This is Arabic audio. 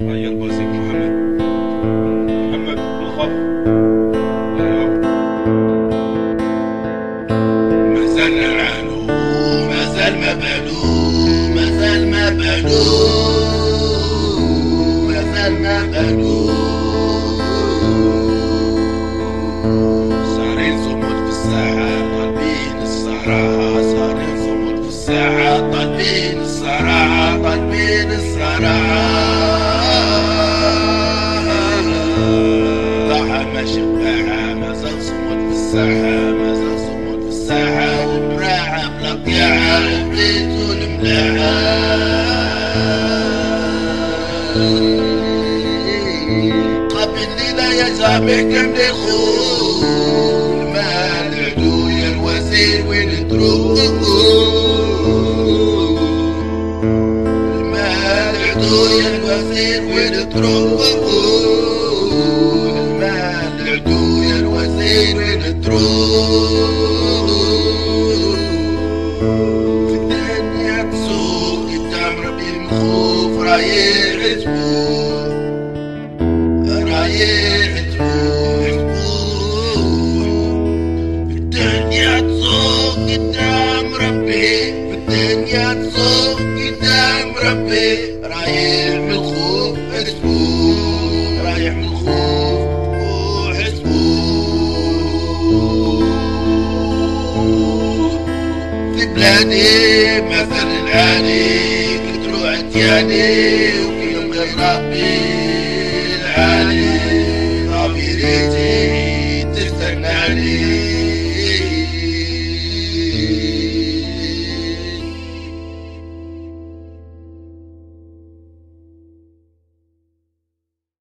هيا البسيط محمد. محمد الخف أيوه ما زال نعانو ما زال ما بانو ما زال ما بانو ما زال ما بانو صارين صمود في الساحة طالبين الصراحة صارين صمود في الساحة طالبين الصراحة طالبين الصراحة ما شبعها ما زال صمود في الساحة ما زال صمود في الساحة وبراحة بلا ضياعة البيت والملاحة قبل ليلة يا جامع كم لخوف ما العدو يا الوزير وين تروح ما العدو يا الوزير وين تروح الوزير وين تروح في الدنيا تسوق قدام ربي من خوف رايح تفوق رايح تفوق في الدنيا تسوق قدام ربي في الدنيا تسوق قدام ربي رايح بلادي مثل العالي كترو عتياني وكيم غير ربي العالي. ضميريتي تستناني